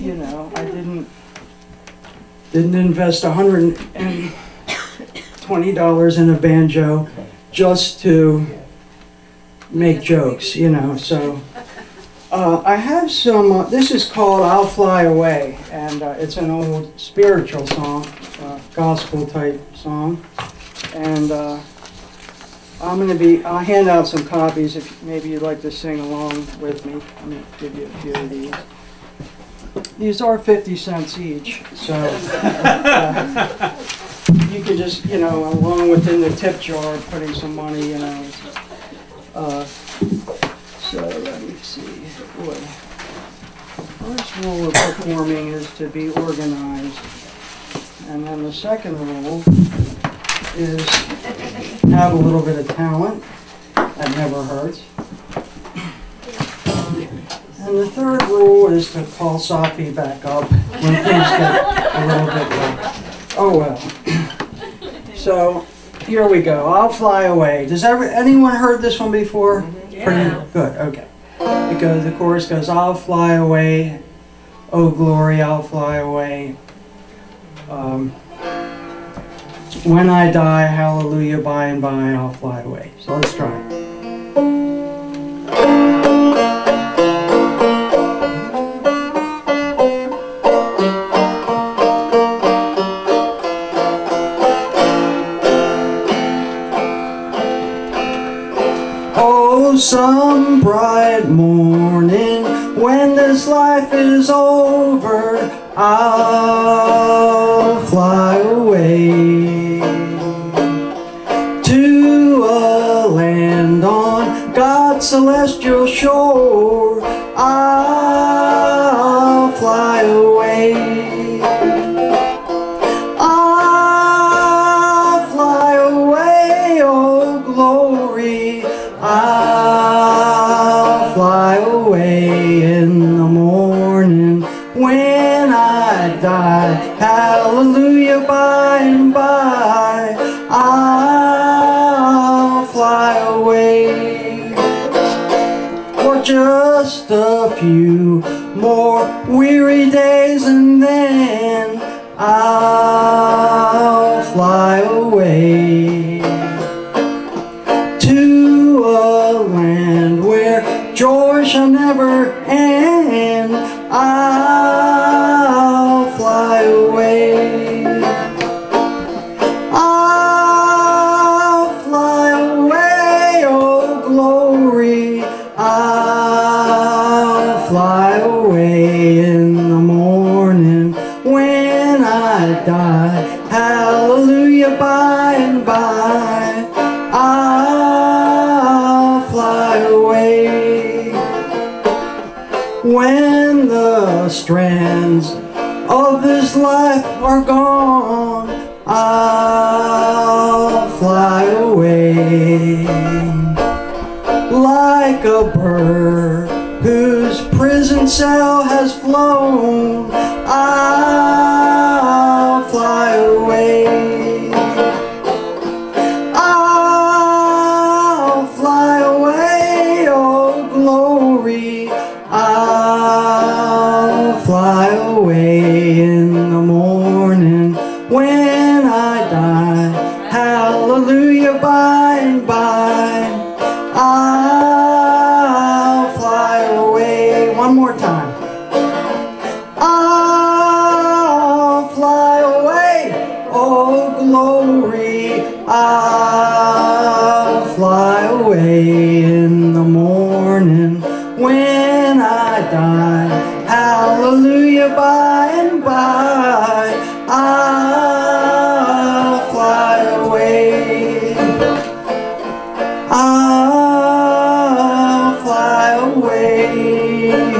you know, I didn't, didn't invest hundred and twenty dollars in a banjo just to make jokes, you know, so. Uh, I have some, uh, this is called I'll Fly Away, and uh, it's an old spiritual song, uh, gospel type song. And uh, I'm going to be, I'll hand out some copies if maybe you'd like to sing along with me. Let me give you a few of these. These are 50 cents each, so uh, you can just, you know, along within the tip jar, putting some money, you know. Uh, so let me see. Boy. First rule of performing is to be organized. And then the second rule is have a little bit of talent. That never hurts. And the third rule is to call Sophie back up when things get a little bit rough. Oh well. So here we go. I'll fly away. Does ever, anyone heard this one before? Pretty good. Okay. Because the chorus goes, "I'll fly away, oh glory, I'll fly away." Um, when I die, hallelujah, by and by, I'll fly away. So let's try. it. Some bright morning when this life is over, I'll fly away to a land on God's celestial shore. I'll fly away. Hallelujah, by and by. I'll fly away for just a few more weary days and then I'll fly away die. Hallelujah, by and by. I'll fly away when the strands of this life are gone. I'll fly away like a bird whose prison cell has flown. I'll fly in the morning when I die. Hallelujah, by and by I'll fly away. I'll fly away.